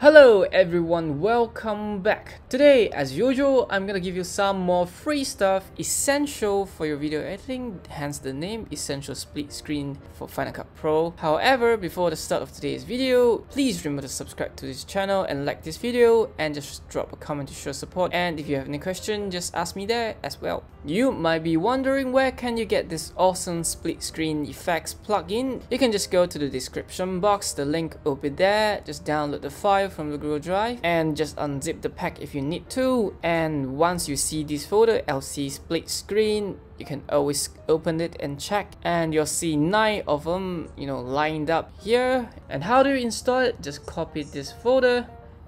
Hello everyone, welcome back. Today, as usual, I'm gonna give you some more free stuff essential for your video editing, hence the name Essential Split Screen for Final Cut Pro. However, before the start of today's video, please remember to subscribe to this channel and like this video and just drop a comment to show support and if you have any question, just ask me there as well. You might be wondering where can you get this awesome split screen effects plugin? You can just go to the description box, the link will be there, just download the file from the Google Drive and just unzip the pack if you need to. And once you see this folder LC split screen you can always open it and check. And you'll see nine of them you know lined up here. And how do you install it? Just copy this folder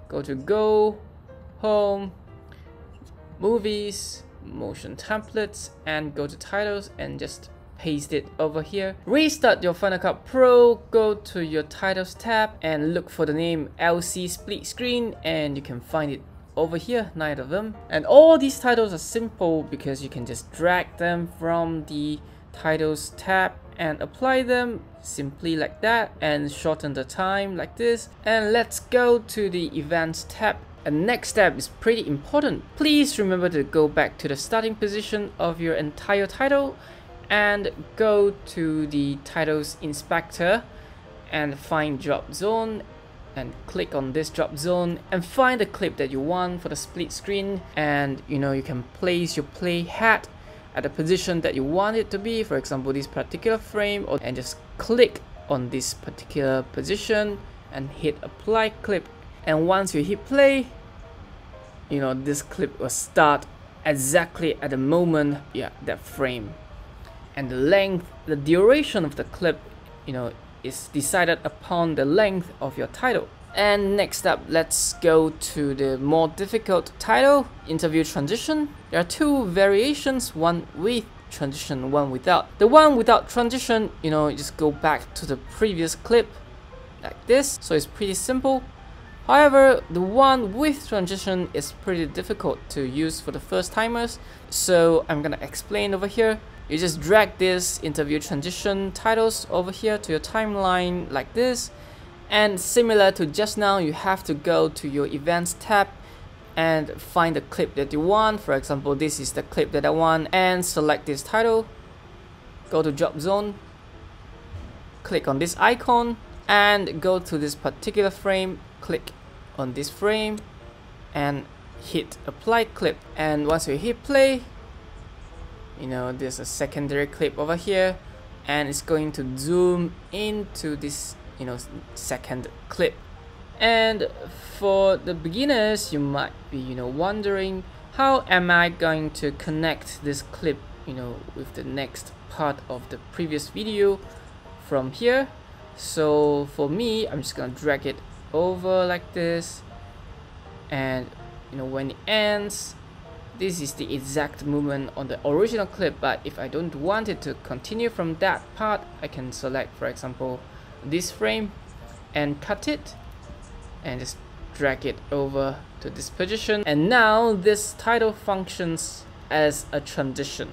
go to go home movies motion templates and go to titles and just paste it over here. Restart your Final Cut Pro, go to your titles tab and look for the name LC split screen and you can find it over here, nine of them. And all these titles are simple because you can just drag them from the titles tab and apply them simply like that and shorten the time like this. And let's go to the events tab and next step is pretty important. Please remember to go back to the starting position of your entire title and go to the titles inspector and find drop zone and click on this drop zone and find the clip that you want for the split screen. And you know you can place your playhead at the position that you want it to be for example this particular frame or and just click on this particular position and hit apply clip. And once you hit play you know this clip will start exactly at the moment yeah that frame and the length, the duration of the clip, you know, is decided upon the length of your title. And next up, let's go to the more difficult title, interview transition. There are two variations, one with transition, one without. The one without transition, you know, you just go back to the previous clip like this. So it's pretty simple. However, the one with transition is pretty difficult to use for the first timers. So I'm gonna explain over here. You just drag this interview transition titles over here to your timeline like this. And similar to just now, you have to go to your events tab and find the clip that you want. For example, this is the clip that I want and select this title. Go to drop zone, click on this icon and go to this particular frame, click on this frame and hit apply clip. And once you hit play, you know there's a secondary clip over here and it's going to zoom into this you know second clip. And for the beginners you might be you know wondering how am I going to connect this clip you know with the next part of the previous video from here? So for me I'm just gonna drag it over like this. And you know when it ends this is the exact movement on the original clip but if I don't want it to continue from that part I can select for example this frame and cut it and just drag it over to this position. And now this title functions as a transition.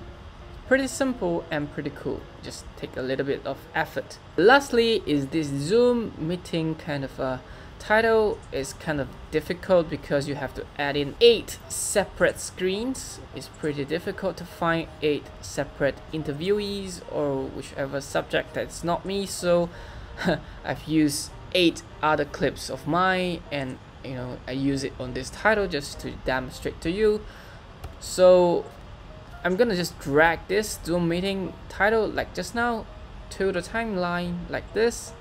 Pretty simple and pretty cool. Just take a little bit of effort. Lastly is this zoom meeting kind of a title is kind of difficult because you have to add in eight separate screens. It's pretty difficult to find eight separate interviewees or whichever subject that's not me. So I've used eight other clips of mine and you know I use it on this title just to demonstrate to you. So I'm gonna just drag this Zoom meeting title like just now to the timeline like this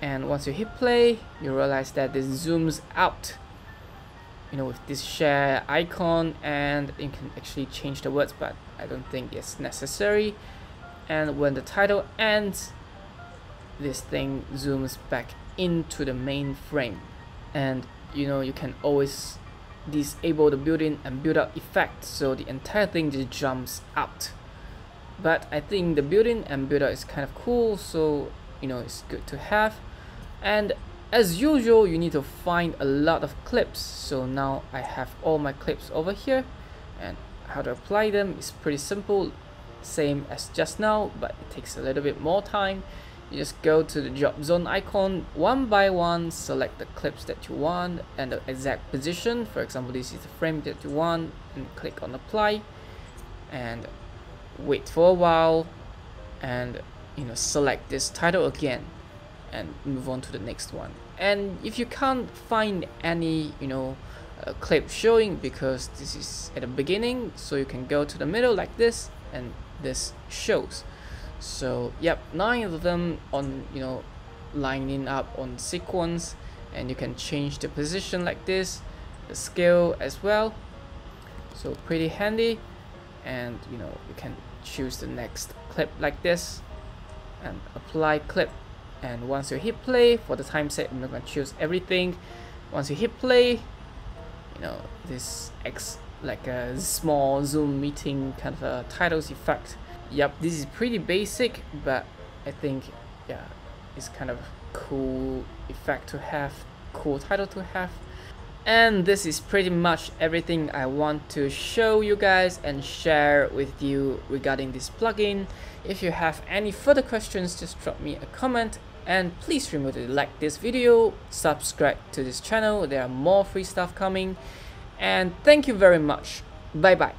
and once you hit play you realize that this zooms out you know with this share icon and you can actually change the words but I don't think it's necessary. And when the title ends this thing zooms back into the main frame. And you know you can always disable the built-in and build-up effect so the entire thing just jumps out. But I think the built-in and build-up is kind of cool so you know it's good to have and as usual you need to find a lot of clips. So now I have all my clips over here. And how to apply them is pretty simple. Same as just now but it takes a little bit more time. You just go to the drop zone icon. One by one select the clips that you want and the exact position. For example this is the frame that you want and click on apply. And wait for a while and you know select this title again and move on to the next one. And if you can't find any you know uh, clip showing because this is at the beginning so you can go to the middle like this and this shows. So yep nine of them on you know lining up on sequence and you can change the position like this the scale as well. So pretty handy. And you know you can choose the next clip like this and apply clip and once you hit play for the time set I'm not gonna choose everything. Once you hit play you know this X like a small zoom meeting kind of a titles effect. Yep this is pretty basic but I think yeah it's kind of cool effect to have cool title to have. And this is pretty much everything I want to show you guys and share with you regarding this plugin. If you have any further questions, just drop me a comment and please remember to like this video, subscribe to this channel, there are more free stuff coming and thank you very much. Bye bye.